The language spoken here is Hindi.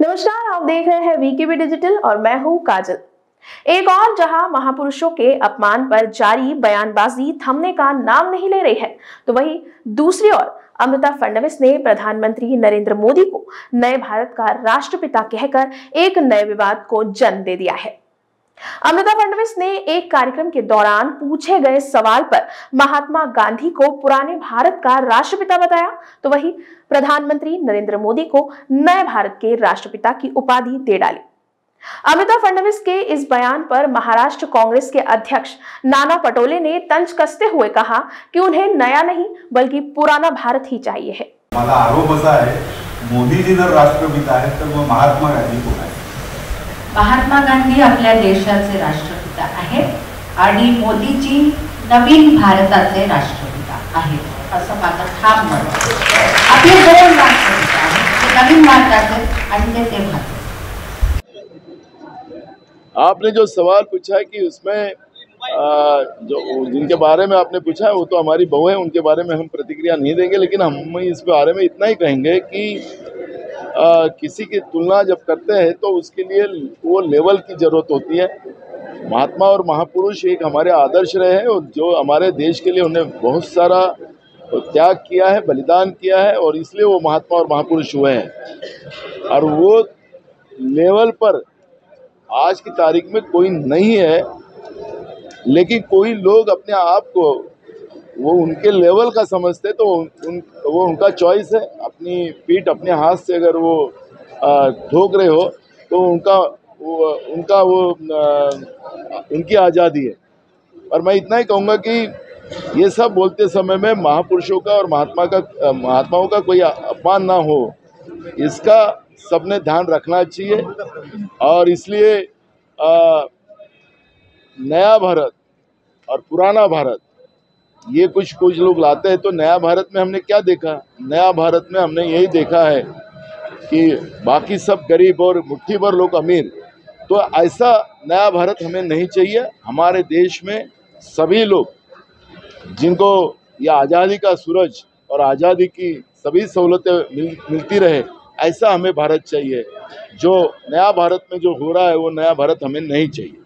नमस्कार, आप देख रहे हैं वीकेबी डिजिटल और मैं हूँ काजल। एक और जहाँ महापुरुषों के अपमान पर जारी बयानबाजी थमने का नाम नहीं ले रही है तो वही दूसरी ओर अमृता फडणवीस ने प्रधानमंत्री नरेंद्र मोदी को नए भारत का राष्ट्रपिता कहकर एक नए विवाद को जन्म दे दिया है। अमृता फडणवीस ने एक कार्यक्रम के दौरान पूछे गए सवाल पर महात्मा गांधी को पुराने भारत का राष्ट्रपिता बताया। तो वही प्रधानमंत्री नरेंद्र मोदी को नए भारत के राष्ट्रपिता की उपाधि दे डाली। अमृता फडणवीस के इस बयान पर महाराष्ट्र कांग्रेस के अध्यक्ष नाना पटोले ने तंज कसते हुए कहा कि उन्हें नया नहीं, बल्कि पुराना भारत ही चाहिए है। मला आरोप जर राष्ट्रपिता आहेत तर महात्मा गांधी कोण आहे महात्मा गांधी आपल्या देशाचे राष्ट्रपिता आहेत. आणि मोदीजी नवीन भारताचे राष्ट्रपिता माझं ठाम मत. आपले राष्ट्रपिता नवीन भारताचे आणि भारत आपने जो सवाल पूछा है कि उसमें आ, जो जिनके बारे में आपने पूछा है वो तो हमारी बहू है उनके बारे में हम प्रतिक्रिया नहीं देंगे लेकिन हम इस बारे में इतना ही कहेंगे कि आ, किसी की तुलना जब करते हैं तो उसके लिए वो लेवल की ज़रूरत होती है। महात्मा और महापुरुष एक हमारे आदर्श रहे हैं और जो हमारे देश के लिए उन्हें बहुत सारा त्याग किया है बलिदान किया है और इसलिए वो महात्मा और महापुरुष हुए हैं। और वो लेवल पर आज की तारीख में कोई नहीं है लेकिन कोई लोग अपने आप को वो उनके लेवल का समझते तो उन वो उनका चॉइस है। अपनी पीठ अपने हाथ से अगर वो ठोक रहे हो तो उनका वो उनका वो आ, उनकी आज़ादी है। और मैं इतना ही कहूँगा कि ये सब बोलते समय में महापुरुषों का और महात्मा का महात्माओं का कोई अपमान ना हो। इसका सबने ध्यान रखना चाहिए। और इसलिए आ, नया भारत और पुराना भारत ये कुछ कुछ लोग लाते हैं तो नया भारत में हमने क्या देखा? नया भारत में हमने यही देखा है कि बाकी सब गरीब और मुट्ठी भर लोग अमीर। तो ऐसा नया भारत हमें नहीं चाहिए। हमारे देश में सभी लोग जिनको यह आज़ादी का सूरज और आज़ादी की सभी सहूलतें मिल, मिलती रहे ऐसा हमें भारत चाहिए। जो नया भारत में जो हो रहा है वो नया भारत हमें नहीं चाहिए।